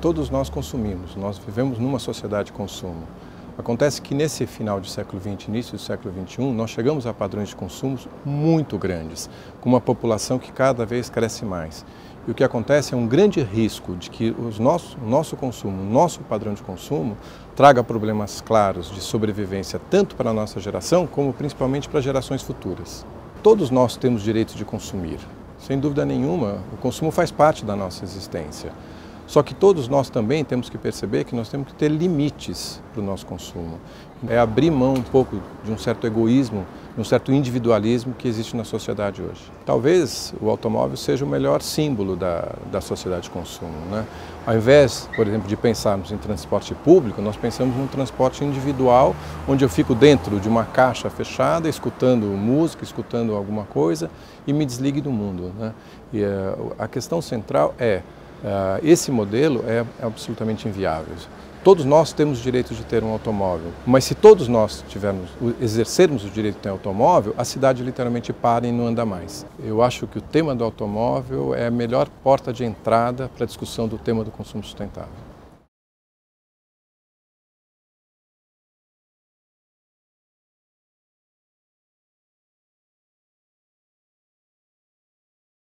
Todos nós consumimos, nós vivemos numa sociedade de consumo. Acontece que nesse final de século XX, início do século XXI, nós chegamos a padrões de consumo muito grandes, com uma população que cada vez cresce mais. E o que acontece é um grande risco de que os nosso, o nosso consumo, o nosso padrão de consumo, traga problemas claros de sobrevivência tanto para a nossa geração, como principalmente para gerações futuras. Todos nós temos direito de consumir. Sem dúvida nenhuma, o consumo faz parte da nossa existência. Só que todos nós também temos que perceber que nós temos que ter limites para o nosso consumo. É abrir mão um pouco de um certo egoísmo, de um certo individualismo que existe na sociedade hoje. Talvez o automóvel seja o melhor símbolo da, da sociedade de consumo. Né? Ao invés, por exemplo, de pensarmos em transporte público, nós pensamos num transporte individual, onde eu fico dentro de uma caixa fechada, escutando música, escutando alguma coisa e me desligue do mundo. Né? E uh, a questão central é esse modelo é absolutamente inviável. Todos nós temos o direito de ter um automóvel, mas se todos nós tivermos, exercermos o direito de ter um automóvel, a cidade literalmente para e não anda mais. Eu acho que o tema do automóvel é a melhor porta de entrada para a discussão do tema do consumo sustentável.